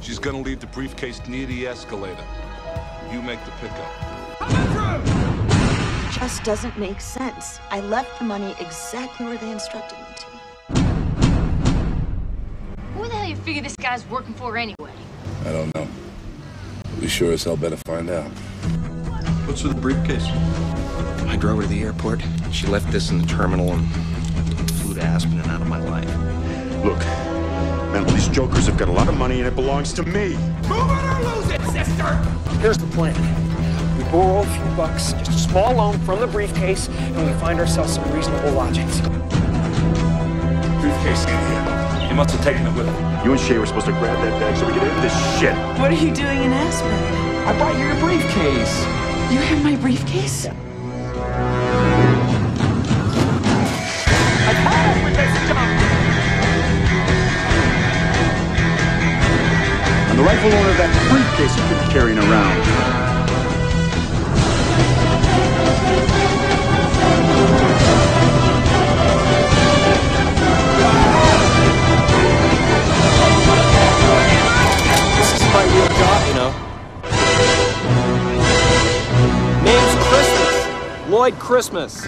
She's gonna leave the briefcase near the escalator. You make the pickup. Just doesn't make sense. I left the money exactly where they instructed me to. Who the hell you figure this guy's working for anyway? I don't know. We sure as hell better find out. What's with the briefcase? I drove her to the airport. She left this in the terminal and flew to Aspen and out of my life. Look, man, all these jokers have got a lot of money and it belongs to me. Move it or lose it, sister! Here's the plan. We borrow a few bucks, just a small loan from the briefcase, and we find ourselves some reasonable lodgings. Briefcase in here. He must have taken it with him. You and Shay were supposed to grab that bag so we could end this shit. What are you doing in Aspen? I brought you your briefcase. You have my briefcase? I'm the rightful owner of that briefcase you've been carrying around. This is my real job, you know. Name's Christmas. Lloyd Christmas.